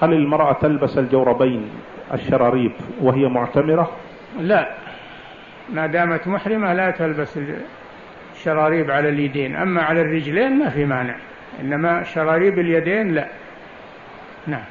هل المرأة تلبس الجوربين الشراريب وهي معتمرة؟ لا. ما دامت محرمة لا تلبس الشراريب على اليدين. أما على الرجلين ما في مانع. إنما شراريب اليدين لا. نعم.